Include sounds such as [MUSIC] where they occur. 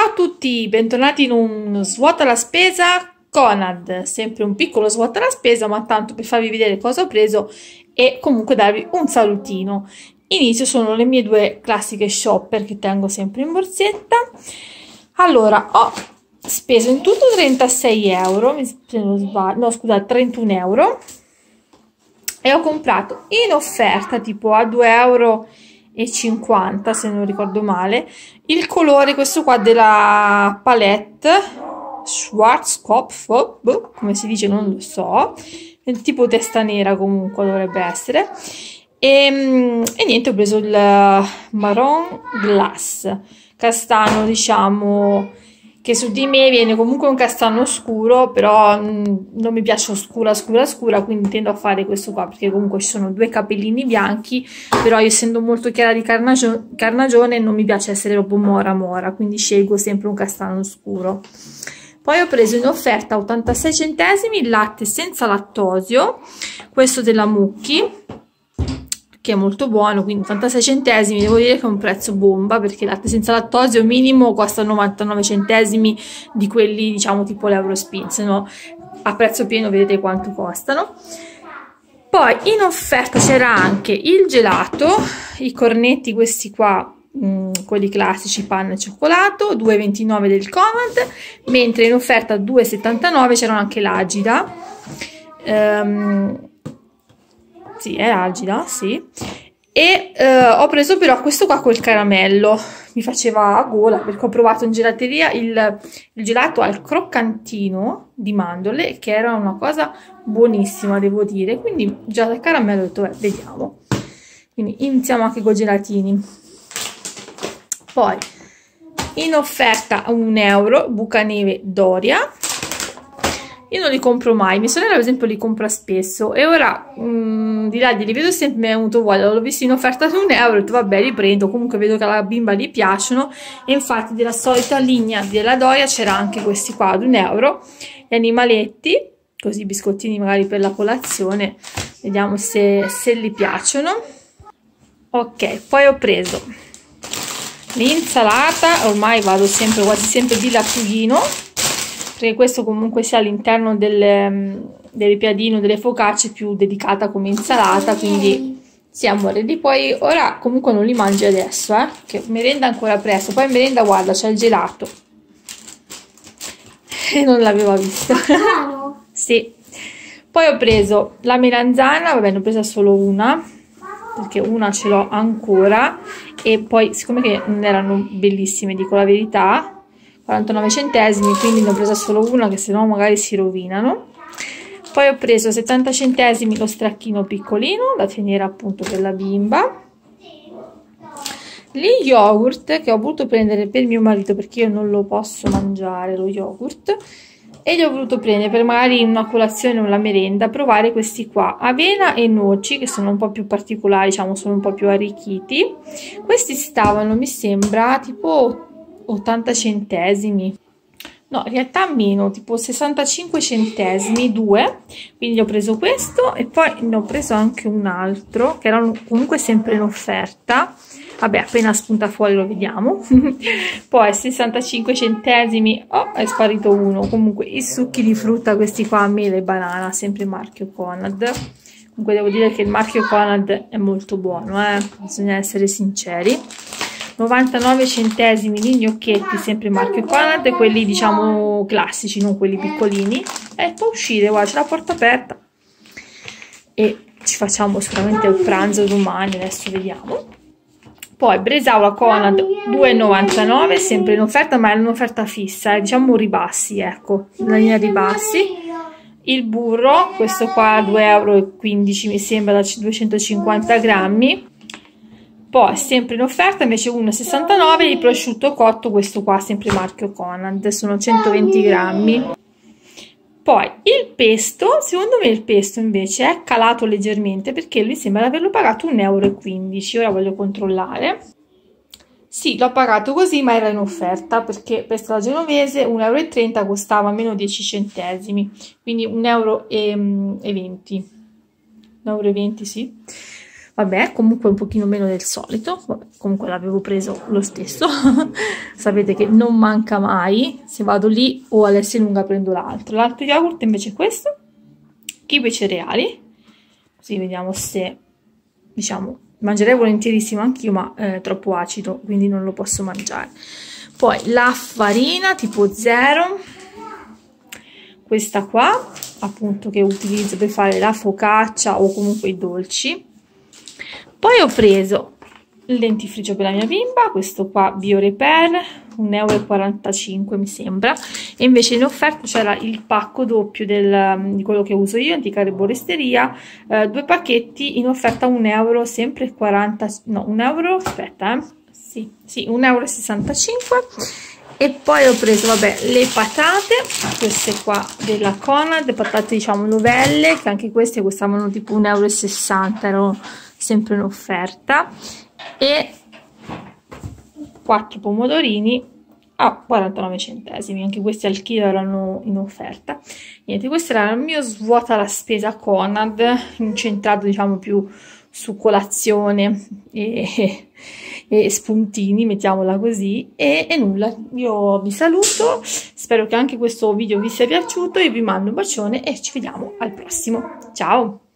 Ciao a tutti, bentornati in un svuota la spesa Conad, sempre un piccolo svuota la spesa, ma tanto per farvi vedere cosa ho preso e comunque darvi un salutino. Inizio sono le mie due classiche shopper che tengo sempre in borsetta. Allora, ho speso in tutto 36 euro, se no scusate, 31 euro e ho comprato in offerta tipo a 2 euro e 50 se non ricordo male. Il colore questo qua della palette Schwarzkopf boh, come si dice non lo so. Tipo testa nera comunque dovrebbe essere. E, ehm, e niente ho preso il marron glass castano diciamo che su di me viene comunque un castano scuro, però non mi piace scura, scura, scura, quindi tendo a fare questo qua, perché comunque ci sono due capellini bianchi, però io essendo molto chiara di carnagio carnagione non mi piace essere proprio mora mora, quindi scelgo sempre un castano scuro. Poi ho preso in offerta 86 centesimi il latte senza lattosio, questo della Mucchi, che è molto buono, quindi 86 centesimi, devo dire che è un prezzo bomba perché latte senza lattosio minimo costa 99 centesimi di quelli diciamo tipo l'Eurospin, se no a prezzo pieno vedete quanto costano. Poi in offerta c'era anche il gelato, i cornetti questi qua, mm, quelli classici panna e cioccolato, 2,29 del Comand, mentre in offerta 2,79 c'erano anche l'agida. Um, sì, è agida, sì. E eh, ho preso però questo qua col caramello, mi faceva a gola perché ho provato in gelateria il, il gelato al croccantino di mandorle che era una cosa buonissima devo dire, quindi già dal caramello ho detto beh, vediamo. Quindi iniziamo anche con i gelatini. Poi in offerta un euro bucaneve Doria io non li compro mai, mia sorella per esempio li compra spesso e ora mm, di là di li vedo sempre mi è venuto voglia, l'ho visto in offerta di un euro, ho detto vabbè li prendo, comunque vedo che alla bimba gli piacciono e infatti della solita linea della Doia c'era anche questi qua ad un euro, gli animaletti, così biscottini magari per la colazione, vediamo se, se gli piacciono. Ok, poi ho preso l'insalata, ormai vado sempre quasi sempre di lattughino perché questo comunque sia all'interno del, del ripiadino delle focacce più dedicata come insalata, quindi sì amore, di poi ora comunque non li mangi adesso, eh, che merenda ancora presto, poi merenda guarda c'è il gelato. [LAUGHS] E non l'aveva visto. [LAUGHS] Sì, poi ho preso la melanzana, vabbè ne ho presa solo una perché una ce l'ho ancora. E poi siccome che non erano bellissime dico la verità 49 centesimi quindi ne ho presa solo una che se no magari si rovinano poi ho preso 70 centesimi lo stracchino piccolino da tenere appunto per la bimba. Gli yogurt che ho voluto prendere per mio marito perché io non lo posso mangiare lo yogurt e li ho voluto prendere per magari una colazione o una merenda provare questi qua. Avena e noci che sono un po' più particolari diciamo sono un po' più arricchiti. Questi stavano mi sembra tipo 80 centesimi no in realtà meno tipo 65 centesimi due. Quindi ho preso questo e poi ne ho preso anche un altro che erano comunque sempre in offerta. Vabbè appena spunta fuori lo vediamo. [LAUGHS] Poi 65 centesimi oh è sparito uno. Comunque i succhi di frutta questi qua mele e banana sempre marchio Conad. Comunque devo dire che il marchio Conad è molto buono eh? bisogna essere sinceri 99 centesimi gli gnocchetti sempre marchio Conad quelli diciamo classici non quelli piccolini. E può uscire guarda c'è la porta aperta. E ci facciamo sicuramente il pranzo domani adesso vediamo. Poi Bresaola Conad 2,99 sempre in offerta ma è un'offerta fissa eh, diciamo ribassi ecco la linea ribassi. Il burro questo qua 2,15 euro mi sembra da 250 grammi poi sempre in offerta invece 1,69 il prosciutto cotto questo qua sempre marchio Conad sono 120 grammi. Poi il pesto secondo me il pesto invece è calato leggermente perché lui sembra averlo pagato 1,15 euro ora voglio controllare. Sì, l'ho pagato così, ma era in offerta perché questa la genovese 1,30 euro costava meno 10 centesimi, quindi 1,20 euro. 1,20 euro, sì vabbè comunque un pochino meno del solito. Vabbè, comunque l'avevo preso lo stesso. [LAUGHS] Sapete che non manca mai. Se vado lì o all'Esselunga prendo l'altro. L'altro yogurt invece è questo. Kiwi cereali. Così vediamo se diciamo mangerei volentierissimo anch'io ma eh, troppo acido quindi non lo posso mangiare. Poi la farina tipo 0 questa qua appunto che utilizzo per fare la focaccia o comunque i dolci poi ho preso il dentifricio per la mia bimba questo qua BioRepair 1,45 euro mi sembra. E invece in offerta c'era il pacco doppio del, di quello che uso io anticarboristeria eh, due pacchetti in offerta 1 euro sempre 40 no 1 euro aspetta eh. Sì sì 1,65 euro e poi ho preso vabbè le patate queste qua della Conad patate diciamo novelle che anche queste costavano tipo 1,60 euro sempre in offerta e 4 pomodorini a 49 centesimi. Anche questi al chilo erano in offerta. Niente questo era il mio svuota la spesa Conad incentrato diciamo più su colazione e, e spuntini, mettiamola così, e, e, nulla, io vi saluto, spero che anche questo video vi sia piaciuto, io vi mando un bacione e ci vediamo al prossimo, ciao!